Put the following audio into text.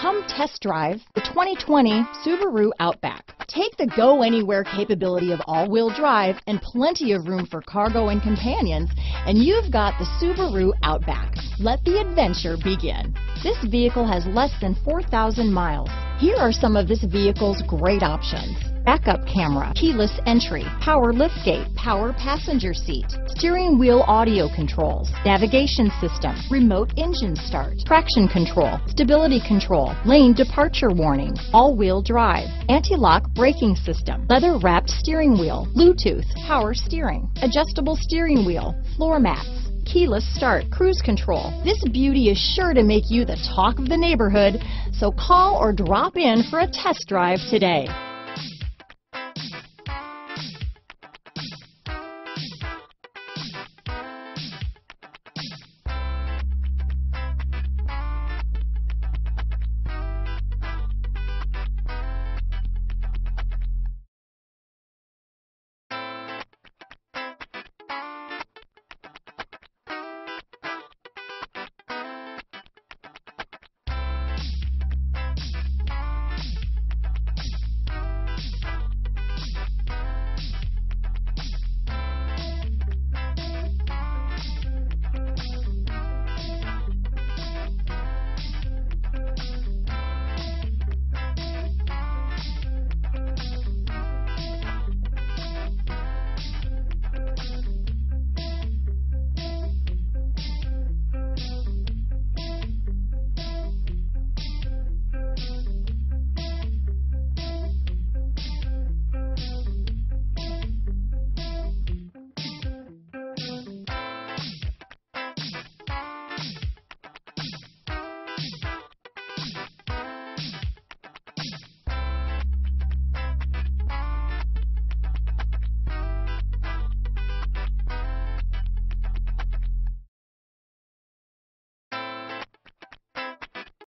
Come test drive the 2020 Subaru Outback. Take the go anywhere capability of all-wheel drive and plenty of room for cargo and companions, and you've got the Subaru Outback. Let the adventure begin. This vehicle has less than 4,000 miles. Here are some of this vehicle's great options. Backup camera, keyless entry, power liftgate, power passenger seat, steering wheel audio controls, navigation system, remote engine start, traction control, stability control, lane departure warning, all-wheel drive, anti-lock braking system, leather wrapped steering wheel, Bluetooth, power steering, adjustable steering wheel, floor mats, keyless start, cruise control. This beauty is sure to make you the talk of the neighborhood, so call or drop in for a test drive today.